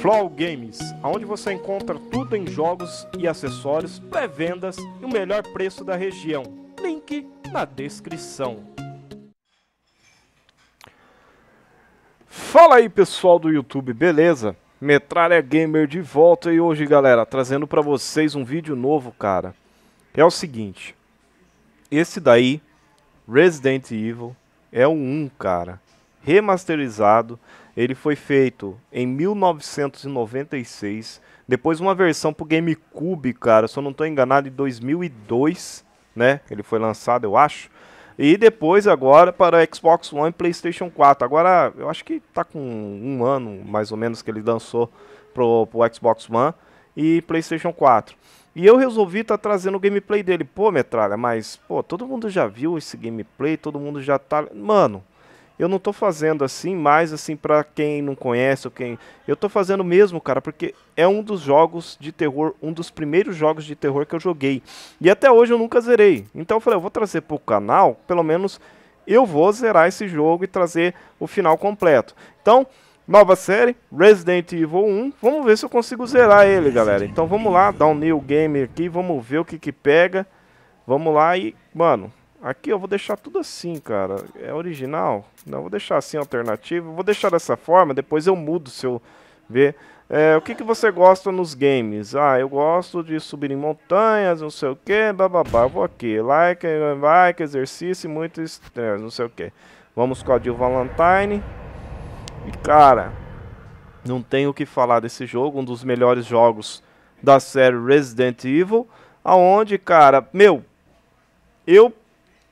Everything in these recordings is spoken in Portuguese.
Flow Games, onde você encontra tudo em jogos e acessórios, pré-vendas e o melhor preço da região. Link na descrição. Fala aí pessoal do YouTube, beleza? Metralha Gamer de volta e hoje galera, trazendo para vocês um vídeo novo cara. É o seguinte, esse daí, Resident Evil, é o 1 cara, remasterizado ele foi feito em 1996, depois uma versão para o GameCube, cara, se eu não estou enganado, em 2002, né? Ele foi lançado, eu acho. E depois agora para Xbox One e PlayStation 4. Agora, eu acho que está com um ano, mais ou menos, que ele lançou pro, pro Xbox One e PlayStation 4. E eu resolvi estar tá trazendo o gameplay dele. Pô, Metralha, mas, pô, todo mundo já viu esse gameplay, todo mundo já tá... Mano, eu não tô fazendo assim, mais assim para quem não conhece ou quem. Eu tô fazendo mesmo, cara, porque é um dos jogos de terror, um dos primeiros jogos de terror que eu joguei. E até hoje eu nunca zerei. Então eu falei, eu vou trazer pro canal, pelo menos eu vou zerar esse jogo e trazer o final completo. Então, nova série, Resident Evil 1. Vamos ver se eu consigo zerar ele, galera. Então vamos lá, dar um new game aqui, vamos ver o que que pega. Vamos lá e, mano, Aqui eu vou deixar tudo assim, cara. É original? Não, vou deixar assim alternativo. Vou deixar dessa forma, depois eu mudo se eu ver. É, o que, que você gosta nos games? Ah, eu gosto de subir em montanhas, não sei o que, bababá. Vou aqui, like, like, exercício, muito estresse, não sei o que. Vamos com a Jill Valentine. E cara, não tenho o que falar desse jogo, um dos melhores jogos da série Resident Evil. Aonde, cara, meu, eu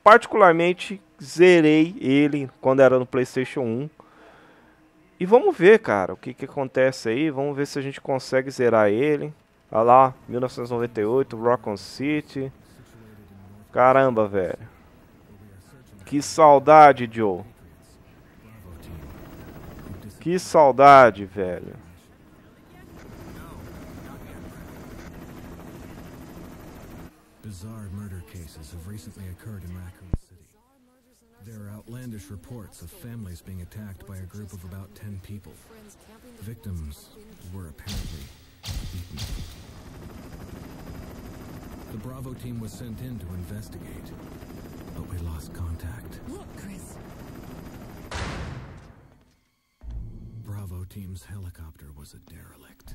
particularmente zerei ele quando era no PlayStation 1. E vamos ver, cara, o que, que acontece aí. Vamos ver se a gente consegue zerar ele. Olha lá, 1998, Rockon City. Caramba, velho. Que saudade, Joe. Que saudade, velho. Bizarre outlandish reports of families being attacked by a group of about 10 people. Victims were apparently beaten. The Bravo team was sent in to investigate, but we lost contact. Look, Chris. Bravo team's helicopter was a derelict.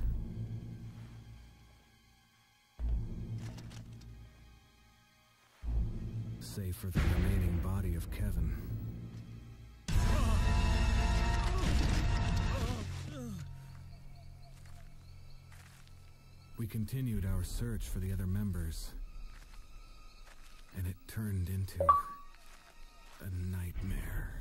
For the remaining body of Kevin. We continued our search for the other members, and it turned into a nightmare.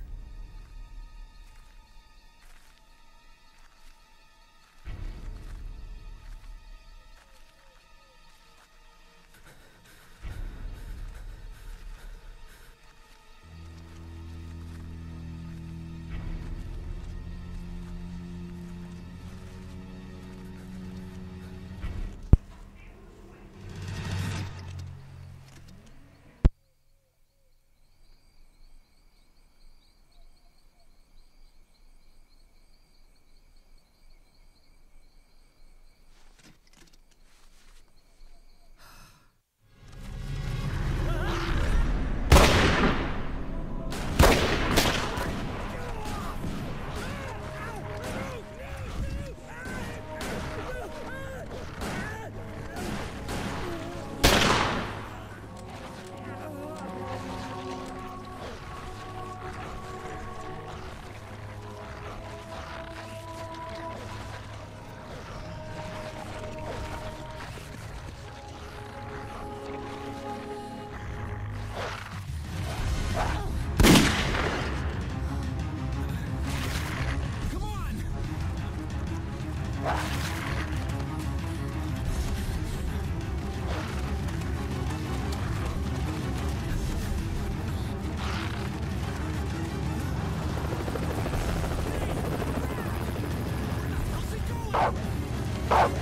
Oh!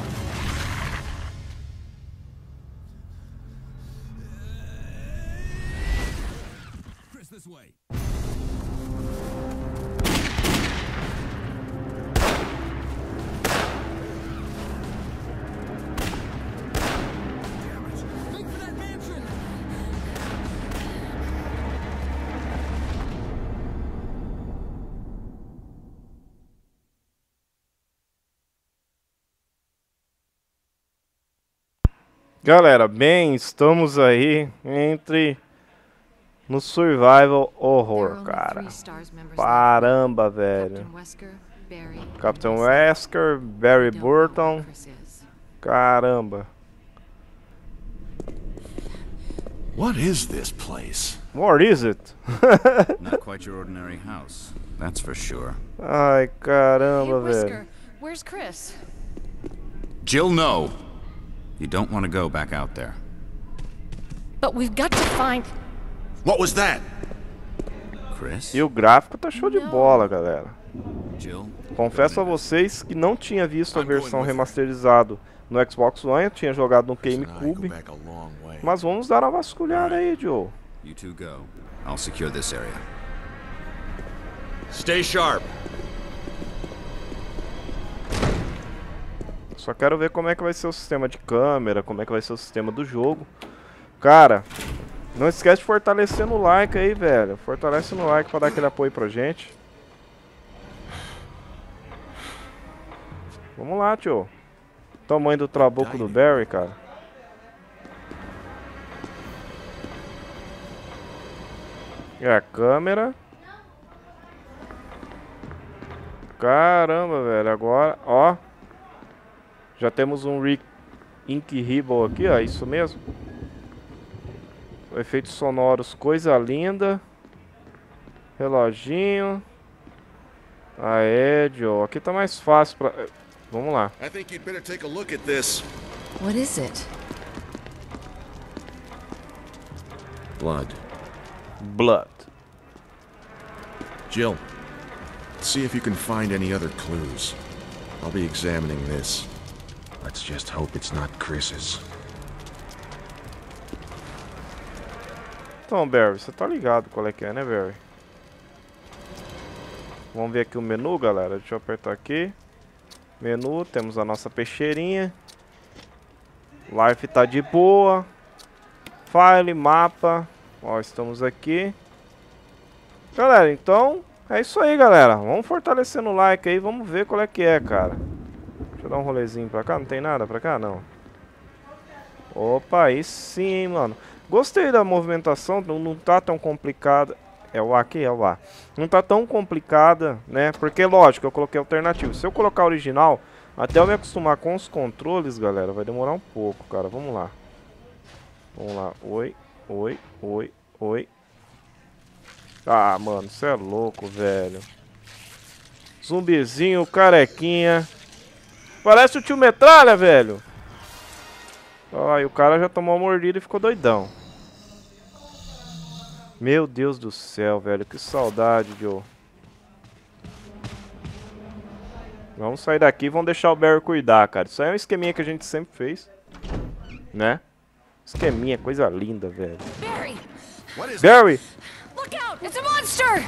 Galera, bem, estamos aí entre no survival horror, cara. Caramba, velho. Capitão Wesker, Barry Burton. Caramba. What is this place? What is it? Not quite your ordinary house, that's for sure. Ai, caramba, velho. Where's Chris? Jill, no. You don't want to go back out there. But we've got to find. What was that? Chris? E o gráfico tá show de bola, galera. Jill? Confesso a vocês que não tinha visto a versão remasterizado no Xbox One, eu tinha jogado no GameCube. back a long way. Mas vamos dar uma vasculhada aí, Joe. You two go. I'll secure this area. Stay sharp. Só quero ver como é que vai ser o sistema de câmera, como é que vai ser o sistema do jogo. Cara, não esquece de fortalecer no like aí, velho. Fortalece no like pra dar aquele apoio pra gente. Vamos lá, tio. Tamanho do trabuco do Barry, cara. É a câmera. Caramba, velho. Agora, ó. Já temos um Rick Ink Ribble aqui, ó. Isso mesmo. Efeitos sonoros, coisa linda. Reloginho. Aê, Joe. Aqui tá mais fácil pra... Vamos lá. I think you'd better take a look at this. What is it? Blood. Blood. Jill, see if you can find any other clues. I'll be examining this. Let's just hope it's not Chris's. Então, Barry, você tá ligado qual é que é, né, Barry? Vamos ver aqui o menu, galera. Deixa eu apertar aqui. Menu, temos a nossa peixeirinha. Life tá de boa. File, mapa. Ó, estamos aqui. Galera, então é isso aí, galera. Vamos fortalecer no like aí. Vamos ver qual é que é, cara. Deixa eu dar um rolezinho pra cá. Não tem nada pra cá, não. Opa, aí sim, hein, mano. Gostei da movimentação, não, não tá tão complicada. É o A aqui, é o A. Não tá tão complicada, né? Porque, lógico, eu coloquei alternativo. Se eu colocar original, até eu me acostumar com os controles, galera, vai demorar um pouco, cara. Vamos lá. Vamos lá. Oi, oi, oi, oi. Ah, mano, você é louco, velho. Zumbizinho, carequinha. Parece o tio Metralha, velho. Ai, o cara já tomou uma mordida e ficou doidão. Meu Deus do céu, velho. Que saudade, Joe. Vamos sair daqui e vamos deixar o Barry cuidar, cara. Isso aí é um esqueminha que a gente sempre fez. Né? Esqueminha, coisa linda, velho. Barry! What is Barry! Look out! It's a monster!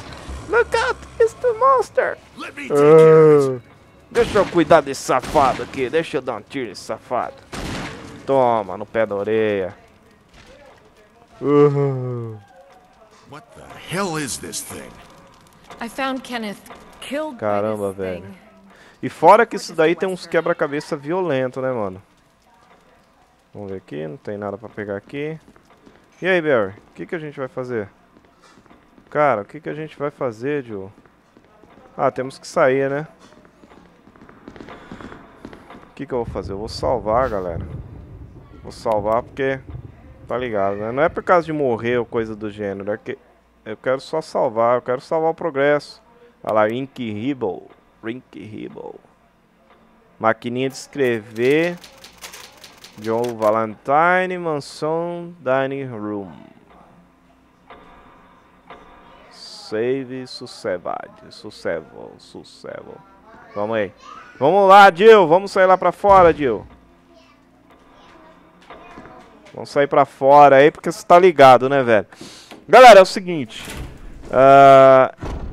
Look out! It's the monster! Let me take care of it. Ah, deixa eu cuidar desse safado aqui. Deixa eu dar um tiro nesse safado. Toma, no pé da orelha. Ah. What the hell is this thing? I found Kenneth killed Caramba, velho. E fora que isso daí tem uns quebra-cabeça violento, né, mano? Vamos ver aqui, não tem nada pra pegar aqui. E aí, Barry, o que, que a gente vai fazer? Cara, o que, que a gente vai fazer, Joe? Ah, temos que sair, né? Que, que eu vou fazer? Eu vou salvar, galera. Vou salvar porque... Tá ligado, né? Não é por causa de morrer ou coisa do gênero. É que eu quero só salvar. Eu quero salvar o progresso. Olha lá. Rink Ribble. Maquininha de escrever. Joe Valentine, mansão, dining room. Save, sucevade, sucevo, sucevo. Vamos aí. Vamos lá, Jill. Vamos sair lá pra fora, Jill. Vamos sair pra fora aí, porque você tá ligado, né, velho? Galera, é o seguinte. ah,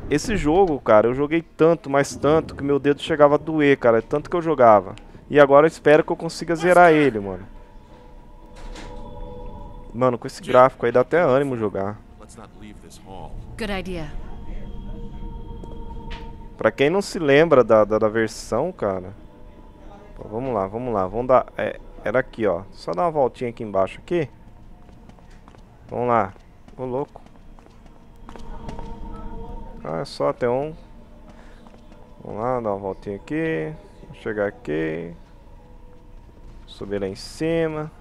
esse jogo, cara, eu joguei tanto, mas tanto, que meu dedo chegava a doer, cara. Tanto que eu jogava. E agora eu espero que eu consiga zerar ele, mano. Mano, com esse gráfico aí dá até ânimo jogar. Let's not leave this hall. Good idea. Pra quem não se lembra da, da, da versão, cara. Pô, vamos lá, vamos lá. Vamos dar. É, era aqui, ó. Só dar uma voltinha aqui embaixo aqui. Vamos lá. Ô, louco. Ah, é só até um. Vamos lá, dar uma voltinha aqui. Chegar aqui. Subir lá em cima.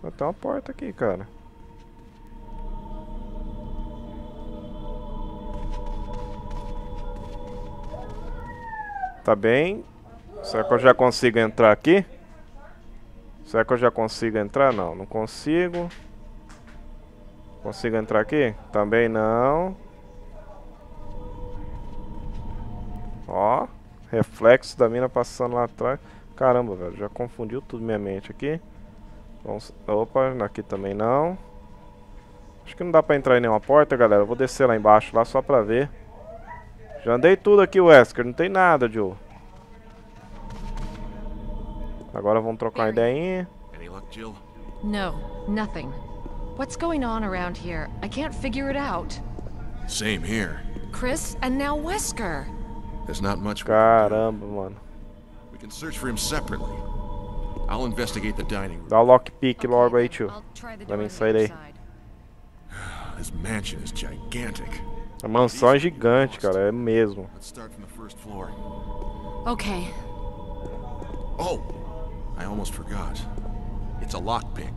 Tem uma porta aqui, cara. Tá bem. Será que eu já consigo entrar aqui? Será que eu já consigo entrar? Não, não consigo. Consigo entrar aqui? Também não. Ó, reflexo da mina passando lá atrás. Caramba, velho, já confundiu tudo minha mente aqui. Vamos, opa, aqui também não. Acho que não dá pra entrar em nenhuma porta, galera. Eu vou descer lá embaixo, lá só pra ver. Já andei tudo aqui, Wesker. Não tem nada, Joe. Agora vamos trocar uma ideinha. Any luck, Jill? No, nothing. What's going on around here? I can't figure it out. Same here. Chris and now Wesker. There's not much. Caramba, mano. We can search for him separately. I'll investigate the dining room. Dá o lockpick logo aí, tio. Pra mim on the sair daí. This mansion is gigantic. A mansão é gigante, cara. É mesmo. Okay, Oh, I almost forgot. It's a lockpick.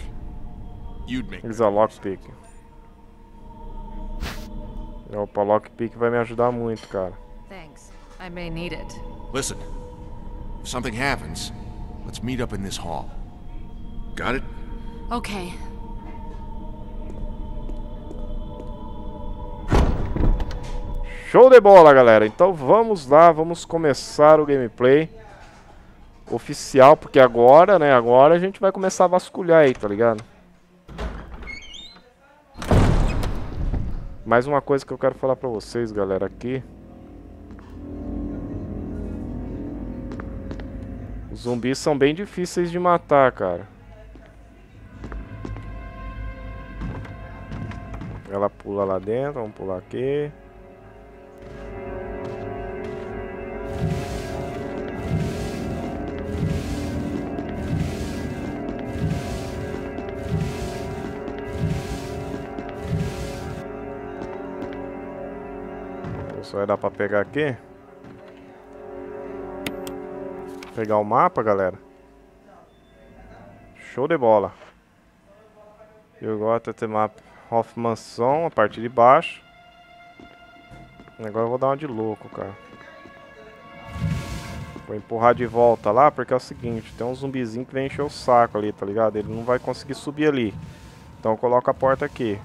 You'd make Eles a lockpick. Opa, lockpick vai me ajudar muito, cara. thanks. I may need it. Listen, if something happens, let's meet up in this hall. Got it? Okay. Show de bola, galera. Então vamos lá, vamos começar o gameplay oficial, porque agora, né, agora a gente vai começar a vasculhar aí, tá ligado? Mais uma coisa que eu quero falar pra vocês, galera, aqui. Os zumbis são bem difíceis de matar, cara. Ela pula lá dentro, vamos pular aqui. Só vai dar pra pegar aqui. Pegar o mapa, galera. Show de bola. Eu gosto de map Hoffmanson, a parte de baixo. Agora eu vou dar uma de louco, cara. Vou empurrar de volta lá, porque é o seguinte, tem um zumbizinho que vem encher o saco ali, tá ligado? Ele não vai conseguir subir ali. Então eu coloco a porta aqui.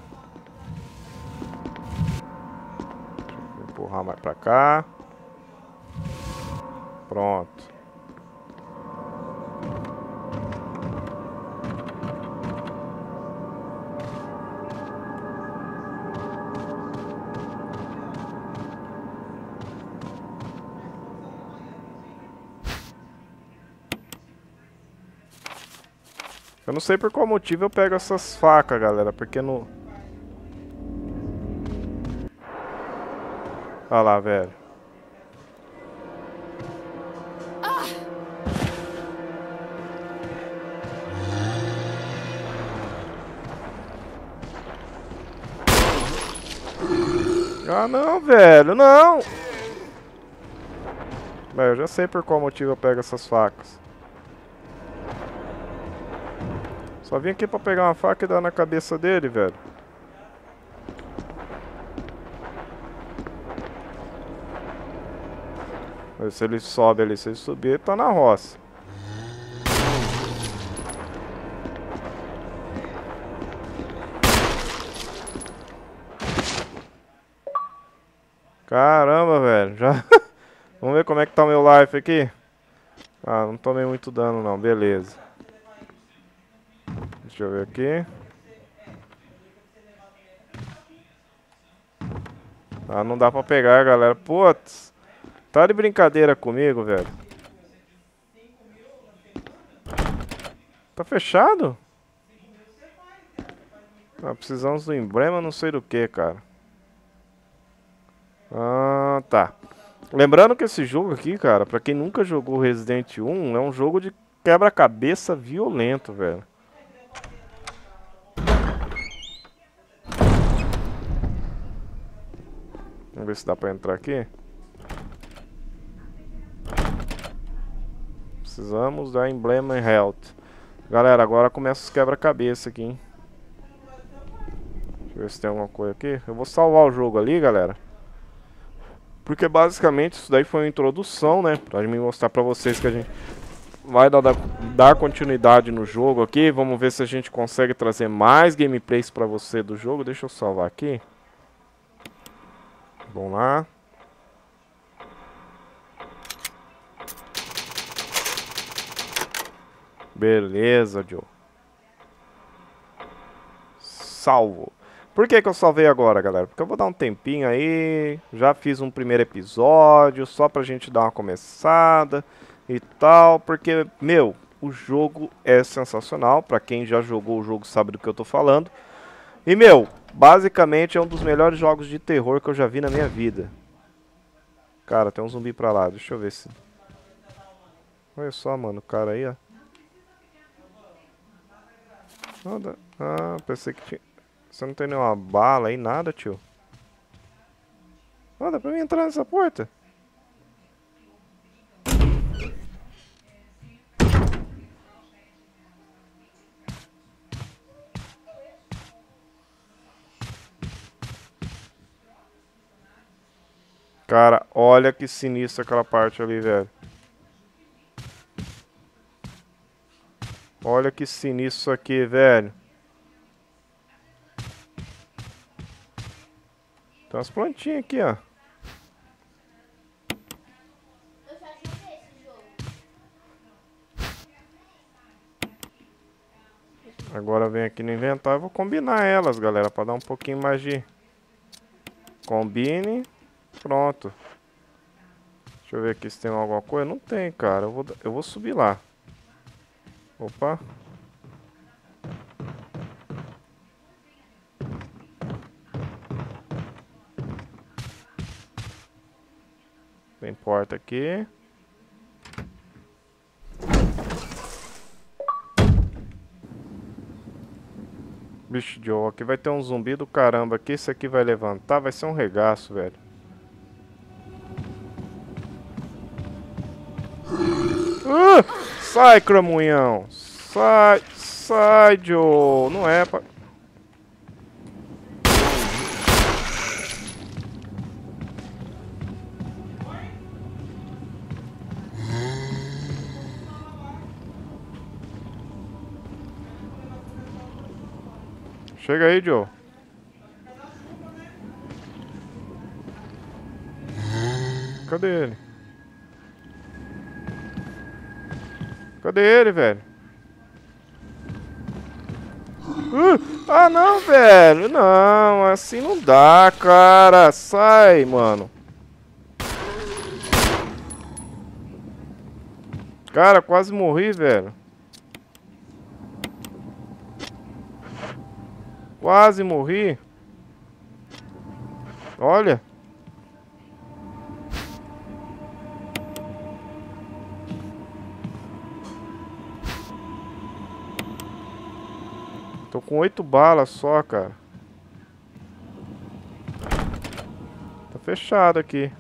Empurrar mais pra cá. Pronto. Eu não sei por qual motivo eu pego essas facas, galera, porque no... Olha lá, velho. Ah, não, velho, não! Bem, eu já sei por qual motivo eu pego essas facas. Só vim aqui pra pegar uma faca e dar na cabeça dele, velho. Se ele sobe ali, se ele subir, ele tá na roça. Caramba, velho. Já. Vamos ver como é que tá o meu life aqui. Ah, não tomei muito dano não, beleza. Deixa eu ver aqui. Ah, não dá pra pegar, galera. Putz. Tá de brincadeira comigo, velho. Tá fechado? Ah, precisamos do emblema, não sei do que, cara. Ah, tá. Lembrando que esse jogo aqui, cara, pra quem nunca jogou Resident 1, é um jogo de quebra-cabeça violento, velho. Vamos ver se dá pra entrar aqui. Precisamos da emblema health. Galera, agora começa os quebra-cabeça aqui, hein? Deixa eu ver se tem alguma coisa aqui. Eu vou salvar o jogo ali, galera. Porque basicamente isso daí foi uma introdução, né? Pra me mostrar pra vocês que a gente vai dar, dar continuidade no jogo aqui. Vamos ver se a gente consegue trazer mais gameplays pra você do jogo. Deixa eu salvar aqui. Vamos lá. Beleza, Joe. Salvo. Por que, que eu salvei agora, galera? Porque eu vou dar um tempinho aí. Já fiz um primeiro episódio, só pra gente dar uma começada e tal. Porque, meu, o jogo é sensacional. Pra quem já jogou o jogo sabe do que eu tô falando. E, meu, basicamente é um dos melhores jogos de terror que eu já vi na minha vida. Cara, tem um zumbi pra lá. Deixa eu ver se... Olha só, mano, o cara aí, ó. Ah, pensei que tinha... Você não tem nenhuma bala aí, nada, tio? Ah, dá pra mim entrar nessa porta? Cara, olha que sinistro aquela parte ali, velho. Olha que sinistro isso aqui, velho. Tem umas plantinhas aqui, ó. Agora vem aqui no inventário, vou combinar elas, galera, para dar um pouquinho mais de... Combine. Pronto. Deixa eu ver aqui se tem alguma coisa. Não tem, cara. Eu vou, eu vou subir lá. Opa. Tem porta aqui. Bicho de aqui vai ter um zumbi do caramba aqui. Esse aqui vai levantar, vai ser um regaço, velho. Sai, cramunhão. Sai, sai, Joe. Não é pra... Chega aí, Joe. Cadê ele? Cadê ele, velho? Uh, ah, não, velho. Não, assim não dá, cara. Sai, mano. Cara, quase morri, velho. Quase morri. Olha. Tô com oito balas só, cara. Tá fechado aqui.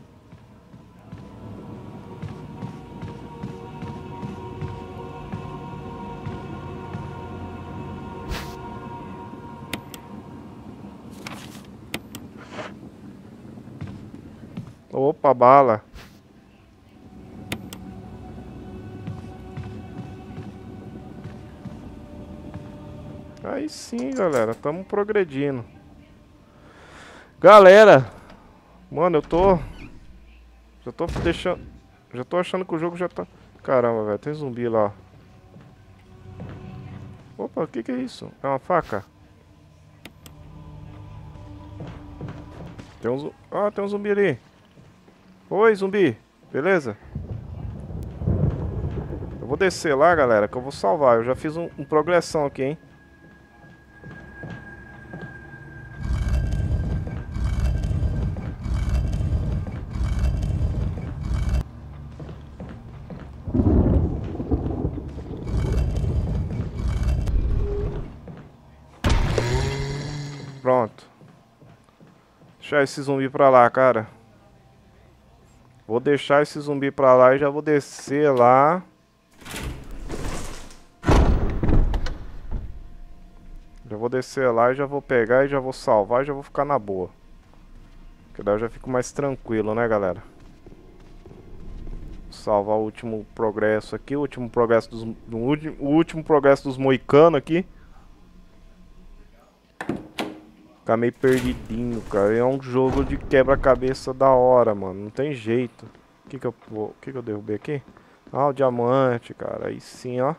Opa, bala. Aí sim, galera. Tamo progredindo. Galera. Mano, eu tô... Já tô deixando... Já tô achando que o jogo já tá... Caramba, velho. Tem zumbi lá. Opa, o que que é isso? É uma faca? Tem um... Ah, tem um zumbi ali. Oi, zumbi. Beleza? Eu vou descer lá, galera, que eu vou salvar. Eu já fiz um, um progressão aqui, hein? Pronto. Deixar esse zumbi pra lá, cara. Vou deixar esse zumbi pra lá e já vou descer lá. Já vou descer lá e já vou pegar e já vou salvar e já vou ficar na boa. Que daí eu já fico mais tranquilo, né, galera? Salvar o último progresso aqui, o último progresso dos, o último, progresso dos moicanos aqui. Ficar meio perdidinho, cara. É um jogo de quebra-cabeça da hora, mano. Não tem jeito. O que que eu, o que que eu derrubei aqui? Ah, o diamante, cara. Aí sim, ó.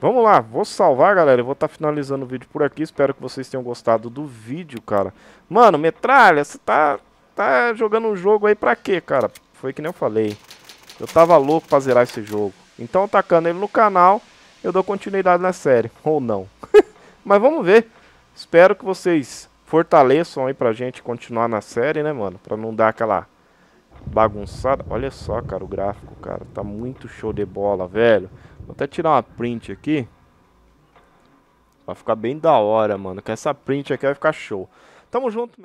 Vamos lá, vou salvar, galera. Eu vou estar tá finalizando o vídeo por aqui. Espero que vocês tenham gostado do vídeo, cara. Mano, metralha, você tá, tá jogando um jogo aí pra quê, cara? Foi que nem eu falei. Eu tava louco pra zerar esse jogo. Então, tacando ele no canal eu dou continuidade na série, ou não. Mas vamos ver. Espero que vocês fortaleçam aí pra gente continuar na série, né, mano? Pra não dar aquela bagunçada. Olha só, cara, o gráfico, cara. Tá muito show de bola, velho. Vou até tirar uma print aqui. Vai ficar bem da hora, mano. Que essa print aqui vai ficar show. Tamo junto.